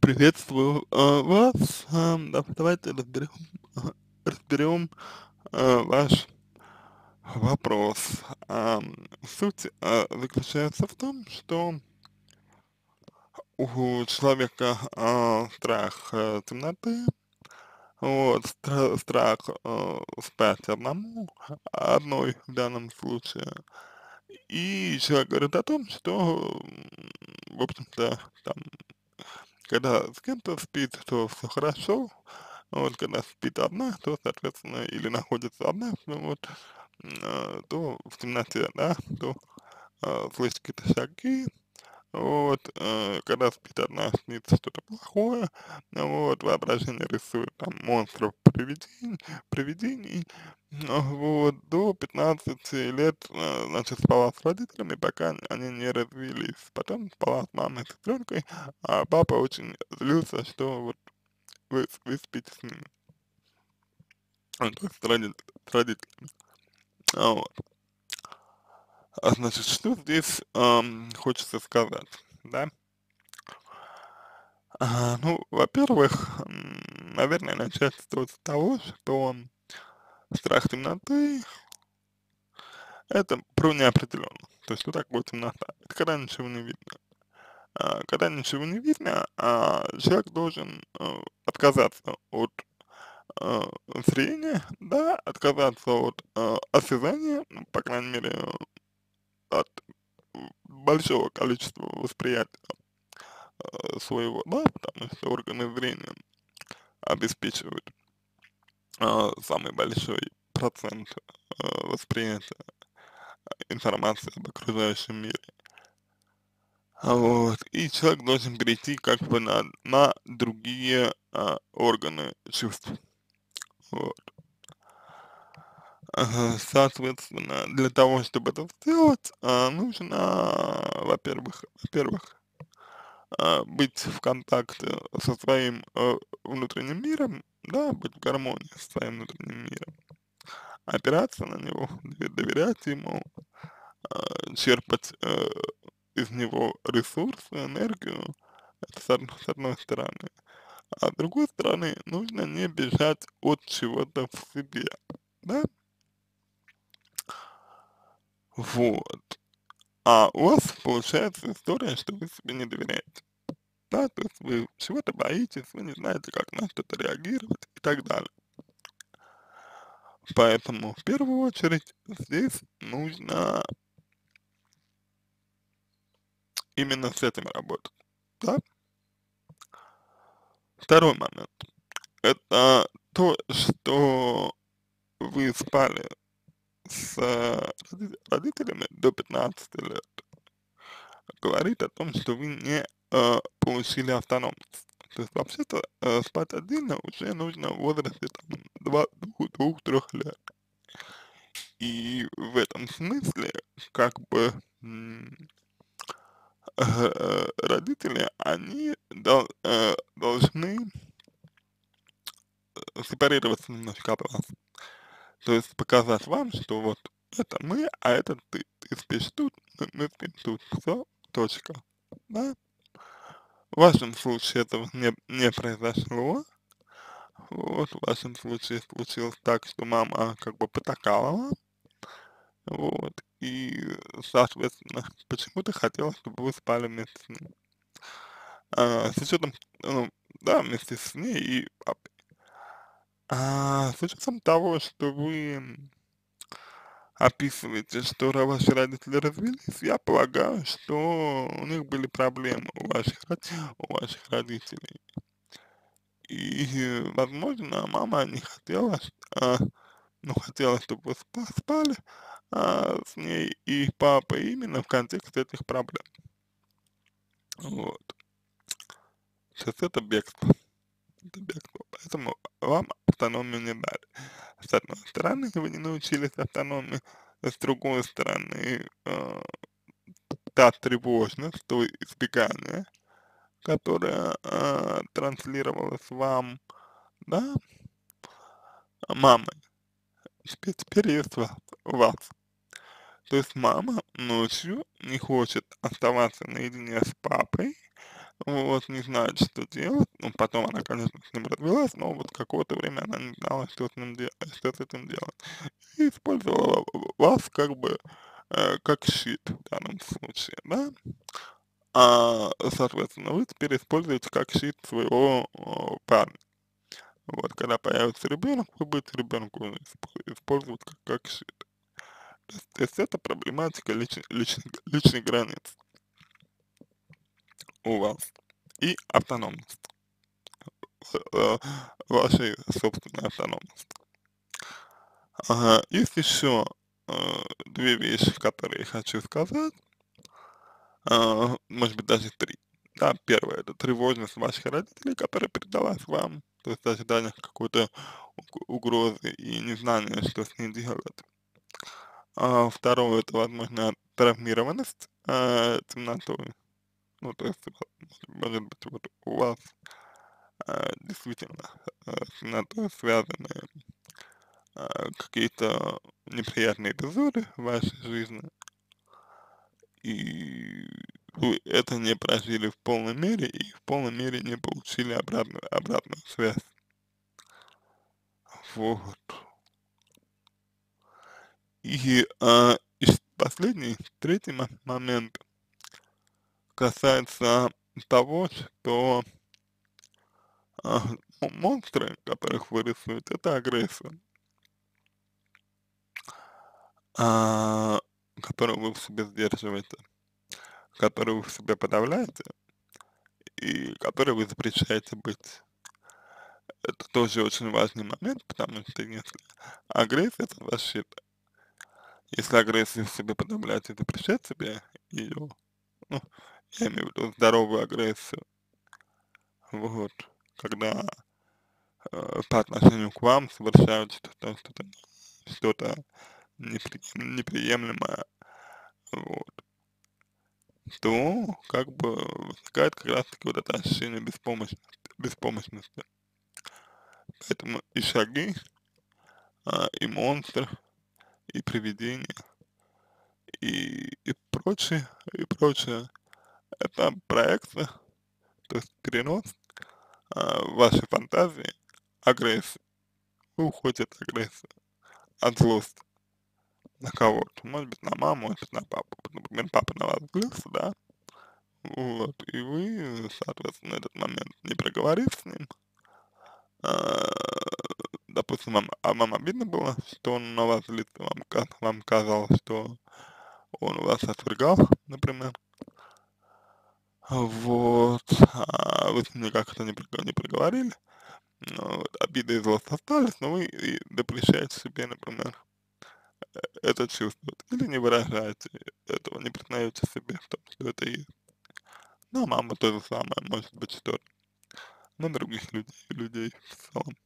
Приветствую а, вас. Да, давайте разберем, разберем а, ваш вопрос. Ам, суть а, заключается в том, что у человека а, страх а, темноты, вот, стра- страх а, спать одному, одной в данном случае. И человек говорит о том, что, в общем-то, там, когда с кем-то спит, то все хорошо, Вот когда спит одна, то, соответственно, или находится одна, ну вот, а, то в темноте, да, то а, слышит какие-то шаги, вот, э, когда спит одна, снится что-то плохое, вот, воображение рисует там монстров, привидений, привидений, вот, до пятнадцати лет, э, значит, спала с родителями, пока они не развелись, потом спала с мамой, с сестренкой, а папа очень злился, что вот вы, вы спите с ними. То есть с родит с родителями. А, вот. А, значит, что здесь, ам, хочется сказать, да? А, ну, во-первых, наверное, начать стоит с того, что страх темноты- это про неопределенность. То есть что такое темнота? Это когда ничего не видно. А, когда ничего не видно, а, человек должен, э, отказаться от, э, зрения, да, отказаться от, э, осязания, ну, по крайней мере, от большого количества восприятия э, своего, да, потому что органы зрения обеспечивают э, самый большой процент э, восприятия информации об окружающем мире. Вот. И человек должен перейти как бы на, на другие а, органы чувств. Вот. Соответственно, для того, чтобы это сделать, а, нужно, во-первых, во-первых, а, быть в контакте со своим э, внутренним миром, да, быть в гармонии со своим внутренним миром, опираться на него, дове- доверять ему, а, черпать э, из него ресурсы, энергию, это с одной стороны. А с другой стороны, нужно не бежать от чего-то в себе, да, вот. А у вас получается история, что вы себе не доверяете. Да, то есть вы чего-то боитесь, вы не знаете, как на что-то реагировать и так далее. Поэтому в первую очередь здесь нужно именно с этим работать. Да? Второй момент. Это то, что вы спали с э, роди- родителями до 15 лет. Говорит о том, что вы не э, получили автономность. То есть вообще-то э, спать отдельно уже нужно в возрасте там, два, двух, двух-трех лет. И в этом смысле, как бы, э, родители, они дол- э, должны э, сепарироваться немножко от вас. То есть показать вам, что вот это мы, а это ты. Ты спишь тут, мы, спим тут. Все, точка. Да? В вашем случае этого не, не произошло. Вот, в вашем случае случилось так, что мама как бы потакала вам. Вот, и, соответственно, почему-то хотела, чтобы вы спали вместе с ним. А, с учетом, ну, да, вместе с ней и папой. А, с учетом того, что вы описываете, что ра- ваши родители развелись, я полагаю, что у них были проблемы у ваших, у ваших родителей. И, возможно, мама не хотела, а, ну, хотела, чтобы вы спа- спали а, с ней и папой именно в контексте этих проблем. Вот. Сейчас это бегство. Бегство. Поэтому вам автономию не дали. С одной стороны, вы не научились автономии, с другой стороны, э, та тревожность, то избегание, которое э, транслировалось вам, да, мамой, теперь, теперь есть ва- у вас. То есть мама ночью не хочет оставаться наедине с папой, вот, не знает, что делать, ну, потом она, конечно, с ним развелась, но вот какое-то время она не знала, что с ним де что с этим делать. И использовала вас как бы, э, как щит в данном случае, да. А, соответственно, вы теперь используете как щит своего, э, парня. Вот, когда появится ребенок, вы будете ребенка использовать как, как щит. То есть, то есть это проблематика личных личных личных границ у вас и автономность, э, вашей собственной автономности. Ага, есть еще э, две вещи, которые я хочу сказать, э, может быть даже три. Да, первое, это тревожность ваших родителей, которая передалась вам, то есть ожидание какой-то угрозы и незнание, что с ней делать. А, второе, это, возможно, травмированность э, темнотой. Ну, то есть, может быть, вот у вас э, действительно э, с темнотой связаны э, какие-то неприятные эпизоды в вашей жизни, и вы это не прожили в полной мере и в полной мере не получили обратную, обратную связь. Вот. И, а, и последний, третий момент касается того, что а, монстры, которых вы рисуете, это агрессия, а, которую вы в себе сдерживаете, которую вы в себе подавляете и которой вы запрещаете быть. Это тоже очень важный момент, потому что если агрессия, это ваш щит, если агрессию в себе подавлять и запрещать себе ее, ну, я имею в виду здоровую агрессию, вот, когда э, по отношению к вам совершают что-то что-то что-то непри, неприемлемое, вот, то как бы возникает как раз таки вот это ощущение беспомощности, беспомощности. Поэтому и шаги, а, и монстр, и привидения, и, и прочее, и прочее, это проекция, то есть перенос а, вашей фантазии, агрессии. Вы уходите от злости на кого-то, может быть на маму, может быть на папу, например, папа на вас злился, да, вот, и вы, соответственно, этот момент не проговорив с ним, а, допустим, вам, а вам обидно было, что он на вас злится, вам, вам казалось, что он вас отвергал, например, вот, а вы с ним никак это не, не проговорили, ну, вот, обиды и злость остались, но вы и запрещаете себе, например, э, это чувствовать, или не выражаете этого, не признаете себе в том, что это есть. Ну, а мама то же самое, может быть, что на других людей, людей в целом.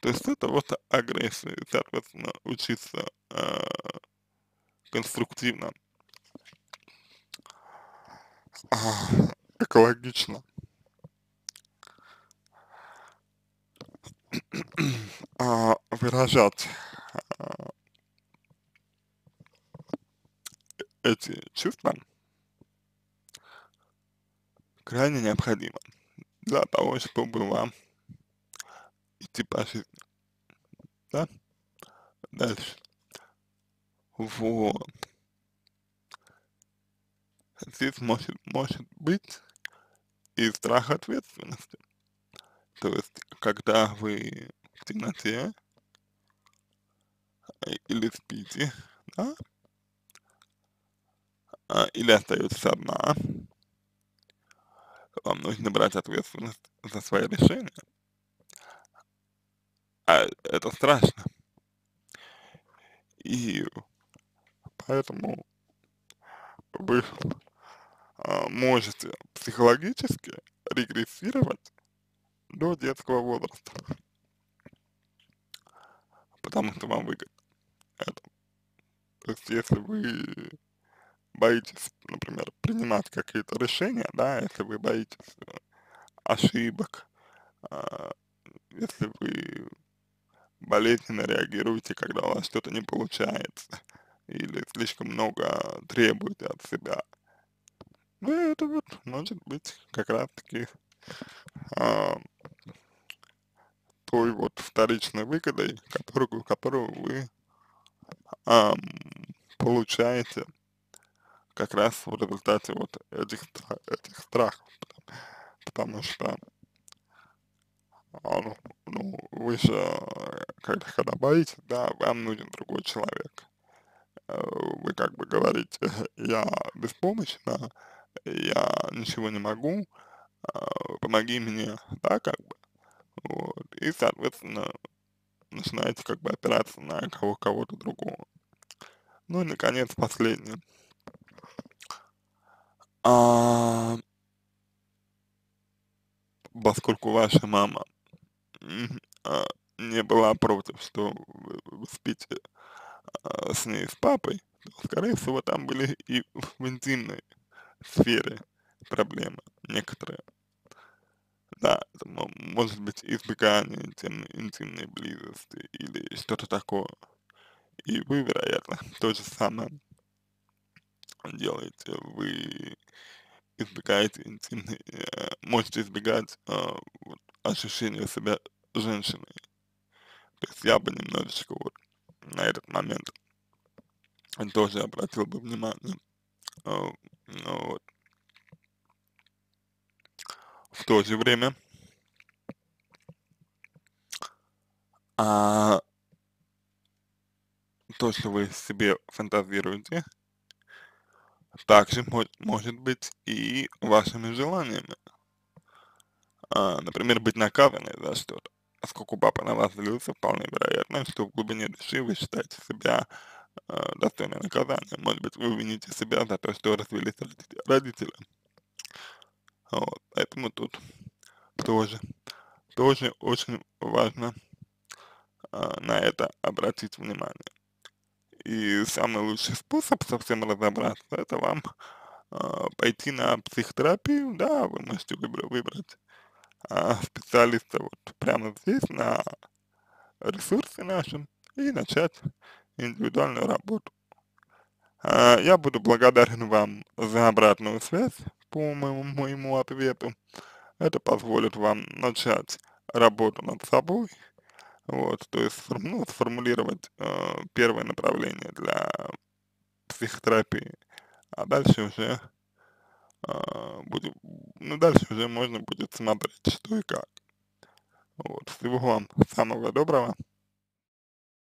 То есть это вот агрессия, соответственно, учиться э, конструктивно а, экологично. а, выражать а, эти чувства крайне необходимо для того, чтобы вам идти по жизни. Да? Дальше. Вот здесь может, может быть и страх ответственности. То есть, когда вы в темноте э, или спите, да, а, или остаетесь одна, вам нужно брать ответственность за свои решения. А это страшно. И поэтому вы а, можете психологически регрессировать до детского возраста. Потому что вам выгодно это. То есть, если вы боитесь, например, принимать какие-то решения, да, если вы боитесь э, ошибок, э, если вы болезненно реагируете, когда у вас что-то не получается, или слишком много требуете от себя, Ну, это вот может быть как раз таки, а, той вот вторичной выгодой, которую которую вы, ам, получаете как раз в результате вот этих этих страхов. Потому что, а, ну ну, вы же, когда когда боитесь, да, вам нужен другой человек. Э, вы как бы говорите: "Я беспомощна, я ничего не могу, а, помоги мне", да, как бы. Вот. И, соответственно, начинаете как бы опираться на кого кого-то другого. Ну и наконец, последнее. А поскольку ваша мама, а, не была против, что вы вы спите, а, с ней, с папой, то, скорее всего, там были и в интимной сфере проблемы некоторые. Да, это мо может быть избегание интимной интимной близости или что-то такое. И вы, вероятно, то же самое делаете. Вы избегаете интимной, э, можете избегать, а, вот ощущения себя женщиной. То есть я бы немножечко вот на этот момент тоже обратил бы внимание. Ну вот. В то же время а то, что вы себе фантазируете также мо может быть и вашими желаниями. А, например, быть наказанной за что-то. Поскольку папа на вас злился, вполне вероятно, что в глубине души вы считаете себя, а, достойной наказания. Может быть, вы вините себя за то, что развелись родите родители. Вот, поэтому тут тоже тоже очень важно, а, на это обратить внимание. И самый лучший способ совсем разобраться- это вам, а, пойти на психотерапию. Да, вы можете выбра выбрать, а, специалиста вот прямо здесь, на ресурсе нашем, и начать индивидуальную работу. А, я буду благодарен вам за обратную связь по моему моему ответу. Это позволит вам начать работу над собой. Вот, то есть ну, сформулировать, э, первое направление для психотерапии, а дальше уже, будем ну, дальше уже можно будет смотреть, что и как. Вот. Всего вам самого доброго.